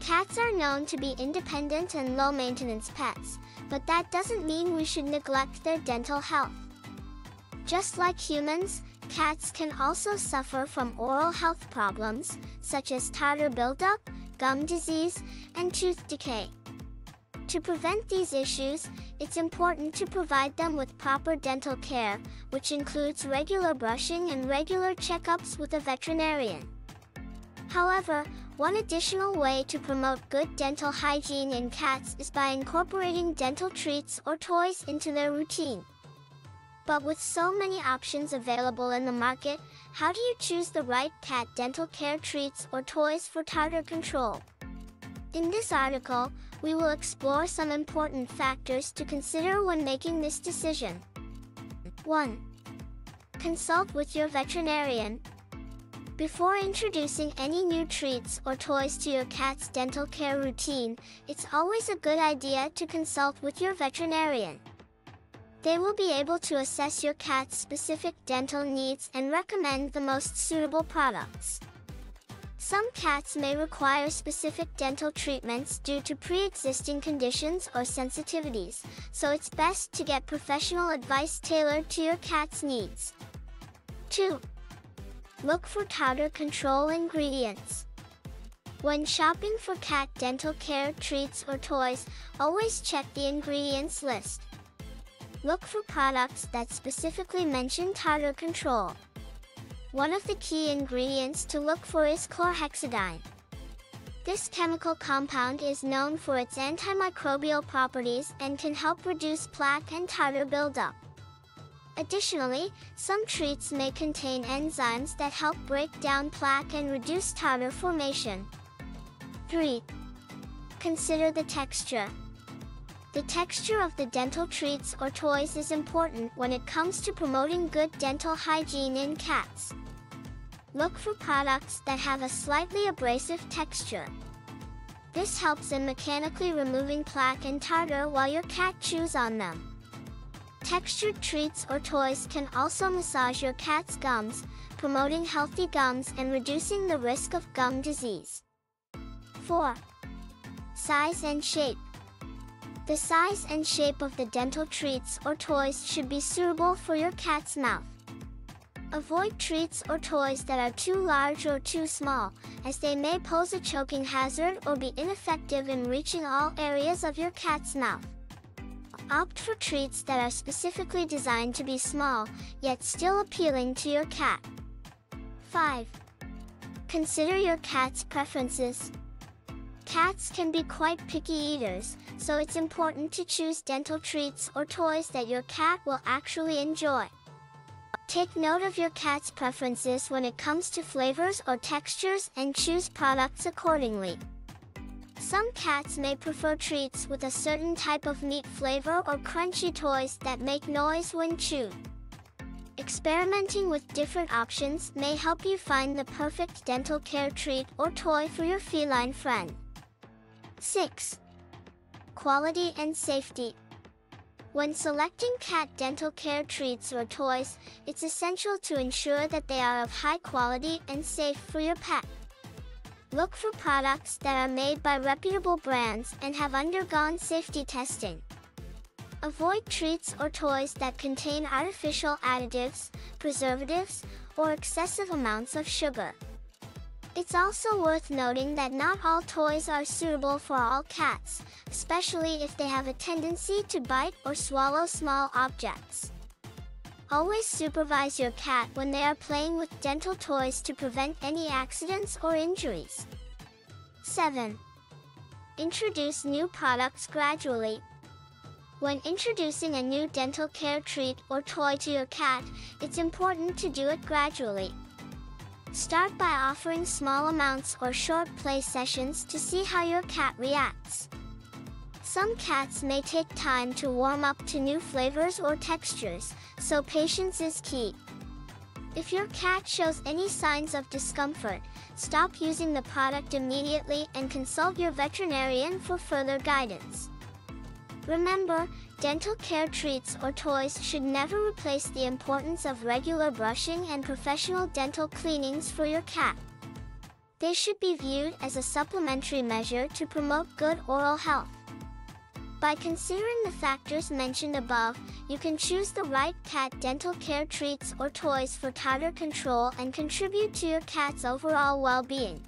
Cats are known to be independent and low maintenance pets, but that doesn't mean we should neglect their dental health. Just like humans, cats can also suffer from oral health problems, such as tartar buildup, gum disease, and tooth decay. To prevent these issues, it's important to provide them with proper dental care, which includes regular brushing and regular checkups with a veterinarian. However, one additional way to promote good dental hygiene in cats is by incorporating dental treats or toys into their routine. But with so many options available in the market, how do you choose the right cat dental care treats or toys for tartar control? In this article, we will explore some important factors to consider when making this decision. 1. Consult with your veterinarian. Before introducing any new treats or toys to your cat's dental care routine, it's always a good idea to consult with your veterinarian. They will be able to assess your cat's specific dental needs and recommend the most suitable products. Some cats may require specific dental treatments due to pre-existing conditions or sensitivities, so it's best to get professional advice tailored to your cat's needs. 2. Look for tartar control ingredients. When shopping for cat dental care treats or toys, always check the ingredients list. Look for products that specifically mention tartar control. One of the key ingredients to look for is chlorhexidine. This chemical compound is known for its antimicrobial properties and can help reduce plaque and tartar buildup. Additionally, some treats may contain enzymes that help break down plaque and reduce tartar formation. 3. Consider the texture. The texture of the dental treats or toys is important when it comes to promoting good dental hygiene in cats. Look for products that have a slightly abrasive texture. This helps in mechanically removing plaque and tartar while your cat chews on them. Textured treats or toys can also massage your cat's gums, promoting healthy gums and reducing the risk of gum disease. 4. Size and shape. The size and shape of the dental treats or toys should be suitable for your cat's mouth. Avoid treats or toys that are too large or too small, as they may pose a choking hazard or be ineffective in reaching all areas of your cat's mouth. Opt for treats that are specifically designed to be small, yet still appealing to your cat. 5. Consider your cat's preferences. Cats can be quite picky eaters, so it's important to choose dental treats or toys that your cat will actually enjoy. Take note of your cat's preferences when it comes to flavors or textures and choose products accordingly. Some cats may prefer treats with a certain type of meat flavor or crunchy toys that make noise when chewed. Experimenting with different options may help you find the perfect dental care treat or toy for your feline friend. 6. Quality and safety. When selecting cat dental care treats or toys, it's essential to ensure that they are of high quality and safe for your pet. Look for products that are made by reputable brands and have undergone safety testing. Avoid treats or toys that contain artificial additives, preservatives, or excessive amounts of sugar. It's also worth noting that not all toys are suitable for all cats, especially if they have a tendency to bite or swallow small objects. Always supervise your cat when they are playing with dental toys to prevent any accidents or injuries. 7. Introduce new products gradually. When introducing a new dental care treat or toy to your cat, it's important to do it gradually. Start by offering small amounts or short play sessions to see how your cat reacts. Some cats may take time to warm up to new flavors or textures, so patience is key. If your cat shows any signs of discomfort, stop using the product immediately and consult your veterinarian for further guidance. Remember, dental care treats or toys should never replace the importance of regular brushing and professional dental cleanings for your cat. they should be viewed as a supplementary measure to promote good oral health. By considering the factors mentioned above, you can choose the right cat dental care treats or toys for tartar control and contribute to your cat's overall well-being.